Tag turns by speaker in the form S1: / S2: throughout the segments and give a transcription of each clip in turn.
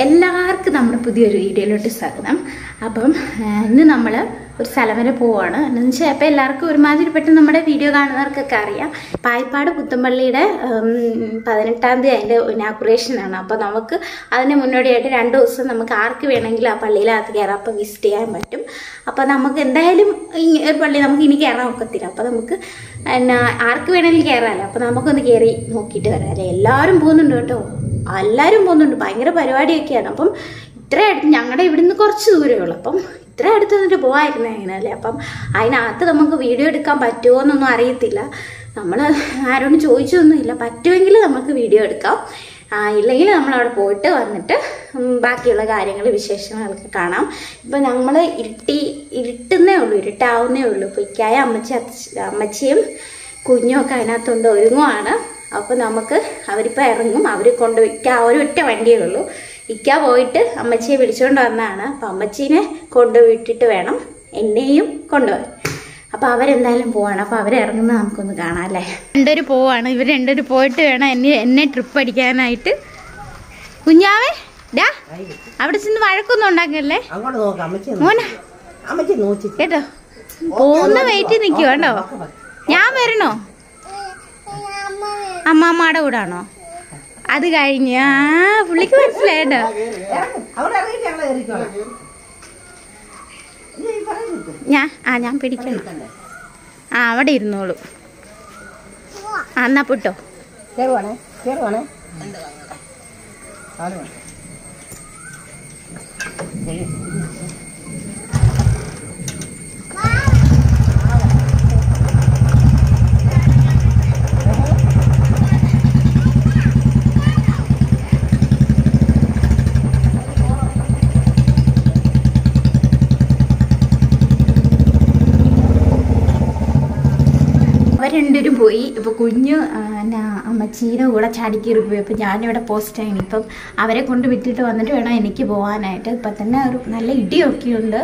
S1: എല്ലാവർക്കും നമ്മുടെ പുതിയൊരു വീഡിയോയിലോട്ട് സ്വാഗതം. അപ്പം ഇന്ന് നമ്മൾ ഒരു സ്ഥലം വരെ പോവാണ്. എന്ന് വെച്ചാൽ അപ്പോൾ എല്ലാവർക്കും ഒരുമാതിരി പെട്ടെന്ന് നമ്മുടെ വീഡിയോ കാണുന്നവർക്കൊക്കെ അറിയാം. പായിപ്പാട് പുത്തമ്പള്ളിയുടെ പതിനെട്ടാം തീയതി അതിന്റെ ഇനാഗുറേഷനാണ് അപ്പോൾ നമുക്ക് അതിന് മുന്നോടിയായിട്ട് രണ്ട് ദിവസം നമുക്ക് ആർക്ക് വേണമെങ്കിലും ആ പള്ളിയിലകത്ത് കയറാം. അപ്പോൾ വിസിറ്റ് ചെയ്യാൻ പറ്റും. അപ്പോൾ നമുക്ക് എന്തായാലും ഒരു പള്ളി നമുക്ക് ഇനി കയറാൻ ഒക്കത്തില്ല. അപ്പോൾ നമുക്ക് എന്നാ ആർക്ക് വേണമെങ്കിലും കയറാമല്ലോ അപ്പോൾ നമുക്കൊന്ന് കയറി നോക്കിയിട്ട് വരാം. അല്ലേ? എല്ലാവരും പോകുന്നുണ്ട് കേട്ടോ. എല്ലാവരും പോകുന്നുണ്ട്. ഭയങ്കര പരിപാടിയൊക്കെയാണ്. അപ്പം ഇത്രയായിട്ട് ഞങ്ങളുടെ ഇവിടുന്ന് കുറച്ച് ദൂരമേ ഉള്ളൂ. അപ്പം ഇത്ര അടുത്ത് നിന്നിട്ട് പോകായിരുന്നു അങ്ങനെ അല്ലേ? അപ്പം അതിനകത്ത് നമുക്ക് വീഡിയോ എടുക്കാൻ പറ്റുമോ എന്നൊന്നും അറിയത്തില്ല. നമ്മൾ ആരോടും ചോദിച്ചൊന്നുമില്ല. പറ്റുമെങ്കിൽ നമുക്ക് വീഡിയോ എടുക്കാം. ആ, ഇല്ലെങ്കിൽ നമ്മൾ അവിടെ പോയിട്ട് വന്നിട്ട് ബാക്കിയുള്ള കാര്യങ്ങൾ വിശേഷങ്ങളൊക്കെ കാണാം. ഇപ്പം നമ്മൾ ഇരുട്ടി ഇരുട്ടുന്നേ ഉള്ളൂ ഇരുട്ടാവുന്നേ ഉള്ളൂ. ഇപ്പോൾ ഇക്കായ അമ്മച്ചി അമ്മച്ചിയും കുഞ്ഞുമൊക്കെ അതിനകത്തുണ്ട് ഒരുങ്ങുവാണ്. അപ്പോൾ നമുക്ക് അവരിപ്പോൾ ഇറങ്ങും. അവർ കൊണ്ടുപോയി ഇക്ക ഒരു വണ്ടിയേ ഉള്ളൂ. ഇക്ക പോയിട്ട് അമ്മച്ചിയെ വിളിച്ചുകൊണ്ട് വന്നതാണ്. അപ്പം അമ്മച്ചീനെ കൊണ്ടുവിട്ടിട്ട് വേണം എന്നെയും കൊണ്ടുപോകാൻ അപ്പോൾ അവരെന്തായാലും പോവാണ്. അപ്പോൾ അവരിറങ്ങുന്നത് നമുക്കൊന്ന് കാണാം അല്ലേ? രണ്ടുപേര് പോവാണ്. ഇവർ രണ്ടുപേര് പോയിട്ട് വേണം എന്നെ എന്നെ ട്രിപ്പ് അടിക്കാനായിട്ട്. കുഞ്ഞാവേ ഡാ അവിടെ ചെന്ന് വഴക്കൊന്നും ഉണ്ടാക്കല്ലേ?
S2: അങ്ങോട്ട് നോക്കാം അമ്മച്ചി
S1: മോനെ.
S2: അമ്മച്ചി നോക്കി
S1: കേട്ടോ പോകുന്ന വെയിറ്റ് നിൽക്കുക കേട്ടോ ഞാൻ വരണോ? അമ്മാമ്മയുടെ കൂടാണോ? അത് കഴിഞ്ഞ് ആ പുള്ളിക്ക് മനസ്സിലായിട്ടോ? ഞാൻ ആ ഞാൻ പിടിക്കണം ആ അവിടെ ഇരുന്നോളൂ. ആ എന്നാ പൊട്ടോ.
S2: കയറുവാണേ കയറുവാണേ
S1: രണ്ടുപേരും പോയി. ഇപ്പോൾ കുഞ്ഞ് എന്നാ അമ്മച്ചീനെ കൂടെ ചാടിക്കീറി പോയി. അപ്പോൾ ഞാനിവിടെ പോസ്റ്റായി ഇപ്പം അവരെ കൊണ്ട് വിട്ടിട്ട് വന്നിട്ട് വേണം എനിക്ക് പോകാനായിട്ട് ഇപ്പം തന്നെ ഒരു നല്ല ഇടിയൊക്കെ ഉണ്ട്.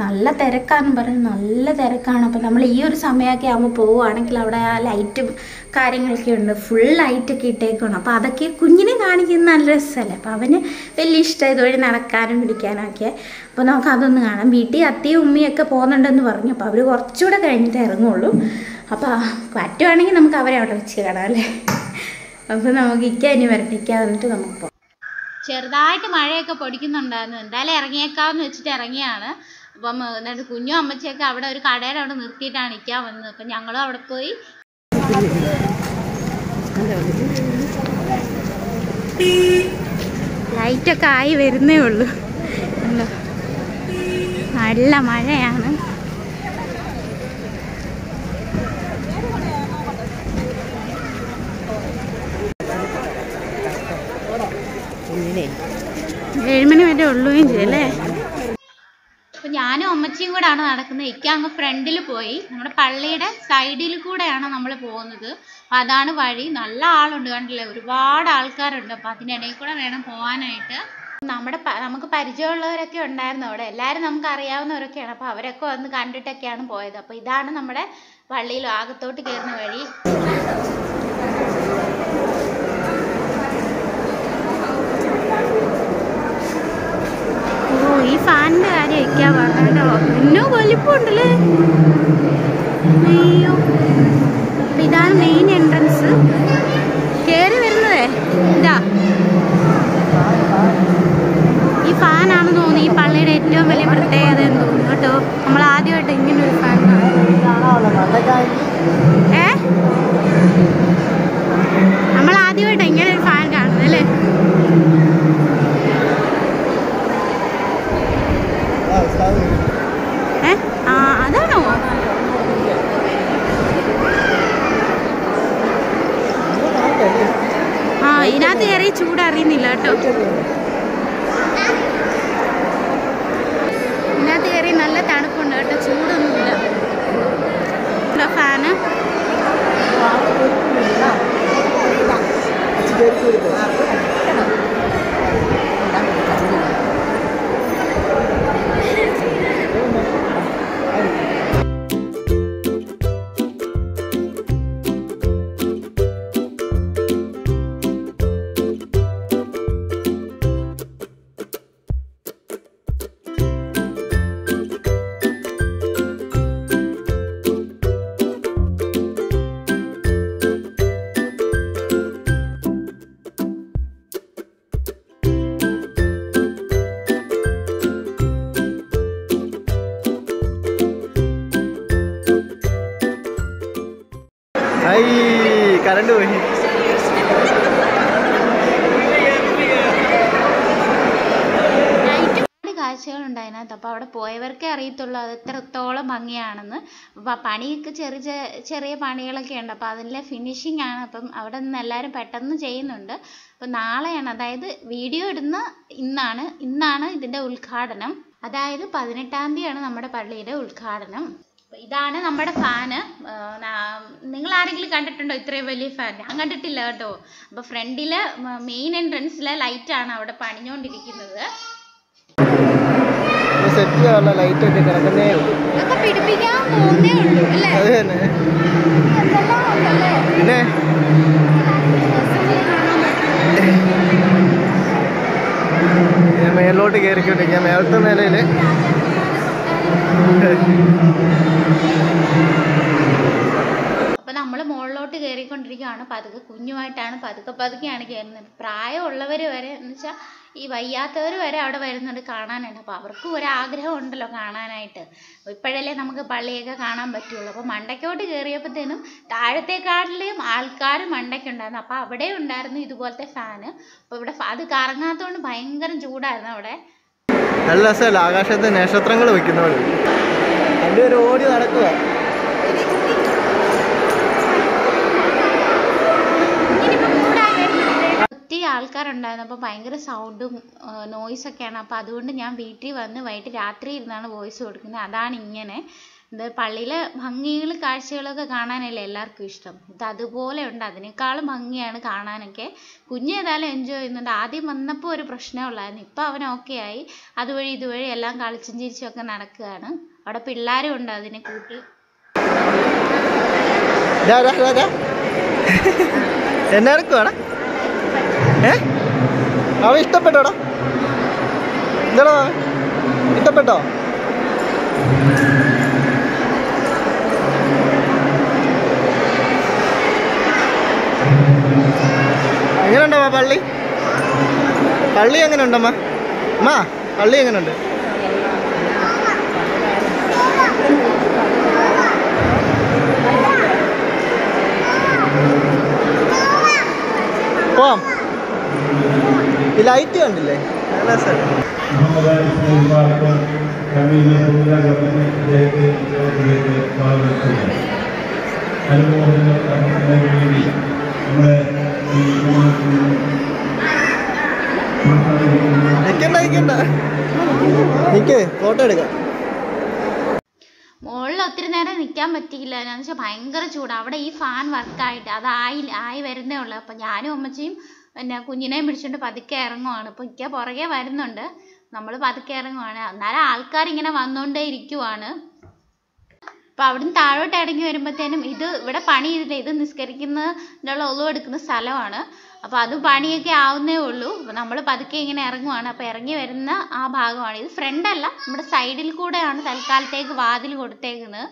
S1: നല്ല തിരക്കാന്ന് പറയുന്നത് നല്ല തിരക്കാണ്. അപ്പോൾ നമ്മൾ ഈ ഒരു സമയമൊക്കെ ആകുമ്പോൾ പോവുകയാണെങ്കിൽ അവിടെ ആ ലൈറ്റും കാര്യങ്ങളൊക്കെ ഉണ്ട്. ഫുൾ ലൈറ്റൊക്കെ ഇട്ടേക്കണം അപ്പോൾ അതൊക്കെ കുഞ്ഞിനെ കാണിക്കുന്ന നല്ല രസമല്ലേ? അപ്പോൾ അവന് വലിയ ഇഷ്ടം ഇതുവഴി നടക്കാനും പിടിക്കാനൊക്കെ അപ്പോൾ നമുക്ക് അതൊന്ന് കാണാം. വീട്ടിൽ അത്തിയും ഉമ്മയൊക്കെ പോകുന്നുണ്ടെന്ന് പറഞ്ഞു. അപ്പോൾ അവർ കുറച്ചുകൂടെ കഴിഞ്ഞിട്ട് ഇറങ്ങുള്ളൂ. അപ്പോൾ പറ്റുവാണെങ്കിൽ നമുക്ക് അവരെ അവിടെ വെച്ച് കാണാം അല്ലേ? അപ്പോൾ നമുക്ക് ഇക്ക ഇനി വരട്ടെ. വന്നിട്ട് നമുക്ക് പോകാം ചെറുതായിട്ട് മഴയൊക്കെ പൊടിക്കുന്നുണ്ടായിരുന്നു. എന്തായാലും ഇറങ്ങിയേക്കാന്ന് വെച്ചിട്ട് ഇറങ്ങിയാണ്. അപ്പം എന്നിട്ട് കുഞ്ഞും അമ്മച്ചിയൊക്കെ അവിടെ ഒരു കടയിൽ അവിടെ നിർത്തിയിട്ടാണ് ഇരിക്കാൻ വന്നത്. അപ്പം ഞങ്ങളും അവിടെ പോയി. ലൈറ്റൊക്കെ ആയി വരുന്നേ ഉള്ളൂ. നല്ല മഴയാണ്
S2: കുഞ്ഞിനെ
S1: ഏഴുമണി വരെ ഉള്ളുകയും ചെയ്യും അല്ലേ അപ്പൊ ഞാനും അമ്മച്ചിയും കൂടാണ് നടക്കുന്നത്. ഇക്ക അങ്ങ് ഫ്രണ്ടിൽ പോയി. നമ്മുടെ പള്ളിയുടെ സൈഡിൽ കൂടെയാണ് നമ്മൾ പോകുന്നത്. അപ്പൊ അതാണ് വഴി. നല്ല ആളുണ്ട് കണ്ടില്ലേ? ഒരുപാട് ആൾക്കാരുണ്ട്. അപ്പൊ അതിനിടയിൽ കൂടെ വേണം പോകാനായിട്ട് നമ്മുടെ നമുക്ക് പരിചയമുള്ളവരൊക്കെ ഉണ്ടായിരുന്നു അവിടെ. എല്ലാവരും നമുക്ക് അറിയാവുന്നവരൊക്കെയാണ്. അപ്പൊ അവരൊക്കെ വന്ന് കണ്ടിട്ടൊക്കെയാണ് പോയത്. അപ്പൊ ഇതാണ് നമ്മുടെ പള്ളിയിൽ ആകത്തോട്ട് കയറുന്ന വഴി. ഈ ഫാനിന്റെ കാര്യം വയ്ക്കാൻ പറഞ്ഞോ എന്നോ വലിപ്പമുണ്ടല്ലേ? അയ്യോ. ഇതാണ് മെയിൻ എൻട്രൻസ് കേറി വരുന്നതേ. ഇതാ. ഈ ഫാനാണെന്ന് തോന്നുന്നു ഈ പള്ളിയുടെ ഏറ്റവും വലിയ പ്രത്യേകത എന്ന് തോന്നുന്നു കേട്ടോ. നമ്മൾ ആദ്യമായിട്ട് ഇങ്ങനെ ഒരു ഫാൻ ഏ അറിയുന്നില്ല കേട്ടോ. ഇതിനകത്ത് കയറി നല്ല തണുപ്പുണ്ട് കേട്ടോ. ചൂടൊന്നുമില്ല. ഇവിടെ ഫാന്. Thank you. ചെയ്യുന്നുണ്ട് അതിനകത്ത് അപ്പോൾ അവിടെ പോയവർക്കേ അറിയത്തുള്ളൂ അത് എത്രത്തോളം ഭംഗിയാണെന്ന്. അപ്പോൾ പണിയൊക്കെ ചെറിയ ചെറിയ പണികളൊക്കെ ഉണ്ട്. അപ്പോൾ അതിലെ ഫിനിഷിംഗ് ആണ്. അപ്പം അവിടെ നിന്ന് എല്ലാവരും പെട്ടെന്ന് ചെയ്യുന്നുണ്ട്. അപ്പോൾ നാളെയാണ് അതായത് വീഡിയോ ഇടുന്ന ഇന്നാണ് ഇന്നാണ് ഇതിന്റെ ഉദ്ഘാടനം. അതായത് പതിനെട്ടാം തീയതിയാണ് നമ്മുടെ പള്ളിയുടെ ഉദ്ഘാടനം. ഇതാണ് നമ്മുടെ ഫാന് നിങ്ങൾ ആരെങ്കിലും കണ്ടിട്ടുണ്ടോ? ഇത്രയും വലിയ ഫാൻ ഞാൻ കണ്ടിട്ടില്ല കേട്ടോ. അപ്പൊ ഫ്രണ്ടിൽ മെയിൻ എൻട്രൻസിലെ ലൈറ്റ് ആണ് അവിടെ പണിഞ്ഞുകൊണ്ടിരിക്കുന്നത്
S3: സെറ്റ് ചെയ്യാനുള്ള ലൈറ്റ് ഒക്കെ കിടക്കുന്നേ ഉള്ളൂ. അത് തന്നെ. പിന്നെ? ഞാൻ മേലോട്ട് കയറിക്കൊണ്ടിരിക്കാം മേലത്തെ നിലയിൽ
S1: നമ്മൾ മുകളിലോട്ട് കയറിക്കൊണ്ടിരിക്കുകയാണ് പതുക്കെ കുഞ്ഞുമായിട്ടാണ് പതുക്കെ പതുക്കെയാണ് കയറുന്നത് പ്രായമുള്ളവർ വരെ എന്ന് വെച്ചാൽ ഈ വയ്യാത്തവർ വരെ അവിടെ വരുന്നുണ്ട് കാണാനായിട്ട് അപ്പോൾ അവർക്കും ഒരാഗ്രഹം ഉണ്ടല്ലോ കാണാനായിട്ട്. ഇപ്പോഴല്ലേ നമുക്ക് പള്ളിയൊക്കെ കാണാൻ പറ്റുള്ളൂ. അപ്പോൾ മണ്ടയ്ക്കോട്ട് കയറിയപ്പോഴത്തേനും താഴത്തേക്കാട്ടിലും ആൾക്കാർ മണ്ടയ്ക്കുണ്ടായിരുന്നു അപ്പോൾ അവിടെ ഉണ്ടായിരുന്നു ഇതുപോലത്തെ ഫാന് അപ്പോൾ ഇവിടെ അത് കറങ്ങാത്തതുകൊണ്ട് ഭയങ്കര ചൂടായിരുന്നു അവിടെ.
S3: നല്ല രസമല്ല? ആകാശത്ത് നക്ഷത്രങ്ങൾ വെക്കുന്നവര് ഒരു ഓടി നടക്കുക
S1: ഒത്തിരി ആൾക്കാരുണ്ടായിരുന്നു. അപ്പോൾ ഭയങ്കര സൗണ്ടും ആണ് അപ്പോൾ അതുകൊണ്ട് ഞാൻ വീട്ടിൽ വന്ന് വൈകിട്ട് രാത്രി ഇരുന്നാണ് വോയിസ് കൊടുക്കുന്നത്. അതാണ് ഇങ്ങനെ. ഇത് പള്ളിയിലെ ഭംഗികൾ കാഴ്ചകളൊക്കെ കാണാനല്ലേ എല്ലാവർക്കും ഇഷ്ടം. ഇത് അതുപോലെ ഉണ്ട് അതിനേക്കാളും ഭംഗിയാണ് കാണാനൊക്കെ. കുഞ്ഞ് ഏതായാലും എൻജോയ് ചെയ്യുന്നുണ്ട്. ആദ്യം വന്നപ്പോൾ ഒരു പ്രശ്നമേ ഉള്ളായിരുന്നു. ഇപ്പം അവൻ ഓക്കെ ആയി. അതുവഴി ഇതുവഴി എല്ലാം കളിച്ചും ചിരിച്ചും ഒക്കെ നടക്കുകയാണ്. അവിടെ പിള്ളേരും ഉണ്ട് അതിനെ കൂട്ടി.
S3: എന്നെ ഏ? അവ ഇഷ്ടപ്പെട്ടോടാ എന്താടാ? ഇഷ്ടപ്പെട്ടോ? എങ്ങനെയുണ്ടമ്മ പള്ളി? പള്ളി എങ്ങനെയുണ്ടമ്മ അമ്മ? പള്ളി എങ്ങനെയുണ്ട് പോവാം. ലൈറ്റ് കണ്ടില്ലേ?
S1: മുകളിൽ ഒത്തിരി നേരം നിൽക്കാൻ പറ്റിയില്ല. എന്ന് വെച്ചാൽ ഭയങ്കര ചൂട്. അവിടെ ഈ ഫാൻ വർക്കായിട്ട് അത് ആയി ആയി വരുന്നേ ഉള്ളൂ. അപ്പം ഞാനും അമ്മച്ചിയും പിന്നെ കുഞ്ഞിനെയും പിടിച്ചുകൊണ്ട് പതുക്കെ ഇറങ്ങുവാണ്. ഇപ്പൊ ഇക്ക പുറകെ വരുന്നുണ്ട്. നമ്മൾ പതുക്കെ ഇറങ്ങുവാണ്. ആൾക്കാർ ഇങ്ങനെ വന്നുകൊണ്ടേ ഇരിക്കുവാണ്. അപ്പോൾ അവിടുന്ന് താഴോട്ട് ഇറങ്ങി വരുമ്പോഴത്തേനും ഇത് ഇവിടെ പണി ചെയ്തില്ല ഇത് നിസ്കരിക്കുന്നതിനുള്ള ഒളിവ് എടുക്കുന്ന സ്ഥലമാണ്. അപ്പോൾ അത് പണിയൊക്കെ ആവുന്നേ ഉള്ളൂ. നമ്മൾ പതുക്കെ ഇങ്ങനെ ഇറങ്ങുവാണ്. അപ്പോൾ ഇറങ്ങി വരുന്ന ആ ഭാഗമാണ്. ഇത് ഫ്രണ്ട് അല്ല. നമ്മുടെ സൈഡിൽ കൂടെയാണ് തൽക്കാലത്തേക്ക് വാതിൽ കൊടുത്തേക്കുന്നത്.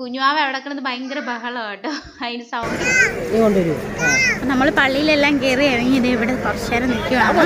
S1: കുഞ്ഞുവാവ അവിടെ കിടന്ന് ഭയങ്കര ബഹളമാണ് കേട്ടോ. അതിന് സൗണ്ട് നമ്മൾ പള്ളിയിലെല്ലാം കയറി ഇറങ്ങി ഇത് ഇവിടെ കുറച്ച് നേരം നിൽക്കുവാണ്.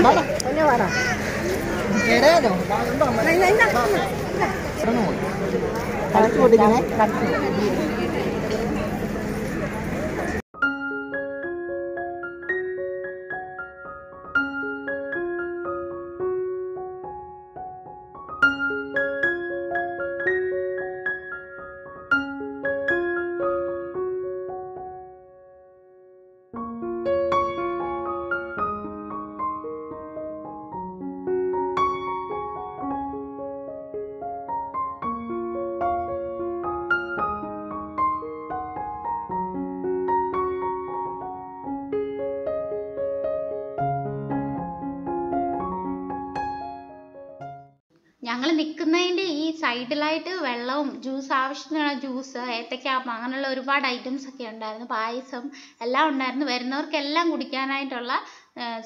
S1: ഞങ്ങൾ നിൽക്കുന്നതിന്റെ ഈ സൈഡിലായിട്ട് വെള്ളവും ജ്യൂസ് ആവശ്യത്തിനുള്ള ജ്യൂസ് ഏത്തക്കാപ്പം അങ്ങനെയുള്ള ഒരുപാട് ഐറ്റംസ് ഒക്കെ ഉണ്ടായിരുന്നു. പായസം എല്ലാം ഉണ്ടായിരുന്നു. വരുന്നവർക്കെല്ലാം കുടിക്കാനായിട്ടുള്ള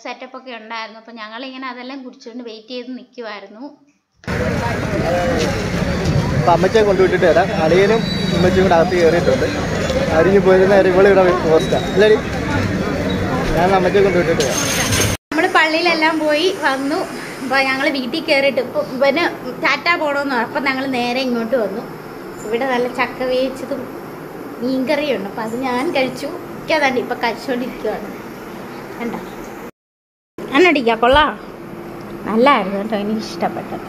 S1: സെറ്റപ്പ് ഒക്കെ ഉണ്ടായിരുന്നു. അപ്പോൾ ഞങ്ങളിങ്ങനെ അതെല്ലാം കുടിച്ചുകൊണ്ട് വെയിറ്റ് ചെയ്ത് നിൽക്കുമായിരുന്നു
S3: അപ്പം അമ്മച്ചെ കൊണ്ടുവിട്ടിട്ട് വരാം അളിയനും അമ്മച്ചും കൂടെ അകത്ത് കയറിയിട്ടുണ്ട്. അരിഞ്ഞു പോയിരുന്ന ഇവിടെ പോസ്റ്റാ അല്ലേ ഞാൻ അമ്മച്ചെ കൊണ്ടുവിട്ടിട്ട് വരാം
S1: നമ്മൾ പള്ളിയിലെല്ലാം പോയി വന്നു. അപ്പോൾ ഞങ്ങൾ വീട്ടിൽ കയറിയിട്ട് ഇപ്പോൾ ഇവന് ടാറ്റ പോകണമെന്ന് അപ്പം ഞങ്ങൾ നേരെ ഇങ്ങോട്ട് വന്നു. ഇവിടെ നല്ല ചക്ക വേവിച്ചതും മീൻകറിയും ഉണ്ട്. അപ്പം അത് ഞാൻ കഴിച്ചു. എനിക്കതാണ്ട് ഇപ്പം കഴിച്ചുകൊണ്ടിരിക്കുവാണ് കണ്ടോ? അന്നടിക്കാം കൊള്ളാം. നല്ലായിരുന്നു കേട്ടോ. എനിക്ക്
S3: ഇഷ്ടപ്പെട്ടത്?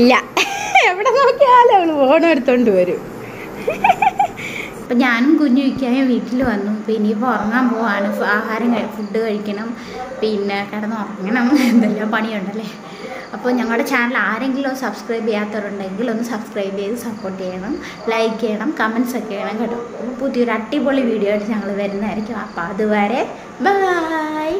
S3: ഇല്ല.
S1: എവിടെ നോക്കിയാലും അവൾ ഫോണെടുത്തോണ്ട് വരും. അപ്പം ഞാനും കുഞ്ഞു ഇക്കായും വീട്ടിൽ വന്നു. അപ്പോൾ ഇനിയിപ്പോൾ ഉറങ്ങാൻ പോവാണ്. ആഹാരം ഫുഡ് കഴിക്കണം. പിന്നെ കിടന്ന് ഉറങ്ങണം. എന്തെല്ലാം പണിയുണ്ടല്ലേ? അപ്പോൾ ഞങ്ങളുടെ ചാനൽ ആരെങ്കിലും സബ്സ്ക്രൈബ് ചെയ്യാത്തവരുണ്ടെങ്കിൽ ഒന്ന് സബ്സ്ക്രൈബ് ചെയ്ത് സപ്പോർട്ട് ചെയ്യണം. ലൈക്ക് ചെയ്യണം. കമൻസ് ഒക്കെ ചെയ്യണം കേട്ടോ. അപ്പോൾ പുതിയൊരു അടിപൊളി വീഡിയോ ആയിട്ട് ഞങ്ങൾ വരുന്നതായിരിക്കും. അപ്പോൾ അതുവരെ ബൈ